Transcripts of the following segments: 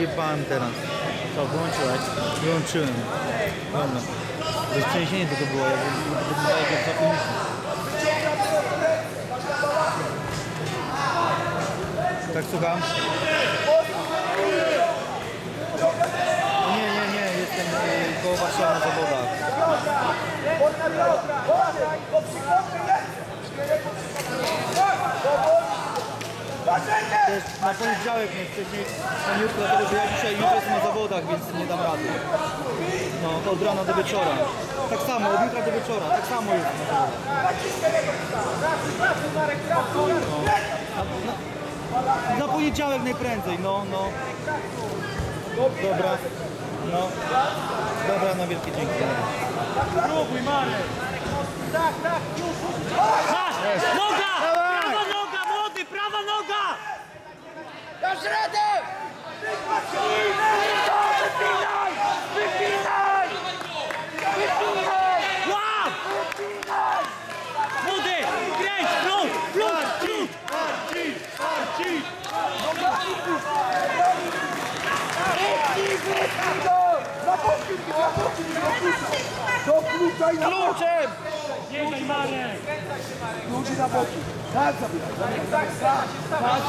Jebałem teraz. Co, włączyłeś? Wyłączyłem. Dobra. To jest przeniesienie tylko było, ja za filmikiem. Tak słucham? Nie, nie, nie, jestem y, koło Warszawy na zawodach. Też na poniedziałek nie wcześniej, na jutro, dlatego że ja dzisiaj jutro jestem na zawodach, więc nie dam rady. No, od rana do wieczora. Tak samo, od jutra do wieczora, tak samo jest. No. Na, na, na poniedziałek najprędzej, no, no. Dobra, no. Dobra, na wielkie dzięki. Masz! Noga! Prawa Başına Dopluczaj na! Kluczem! Jedziesz Marek! Ludzi na boki! Tak zabieraj! Tak, tak, tak!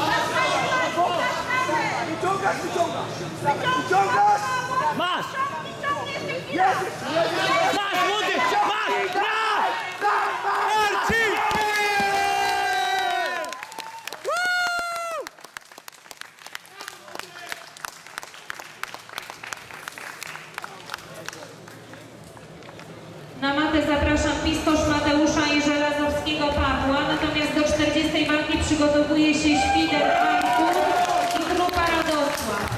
Wyciągasz, wyciągasz! Wyciągasz! Masz! Jedziesz, jedziesz! Masz, młody! Masz! Raz! przygotowuje się Świder Państwu i Grupa Radosław.